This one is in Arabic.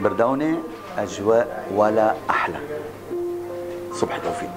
بردونة أجواء ولا أحلى. صبح توفيق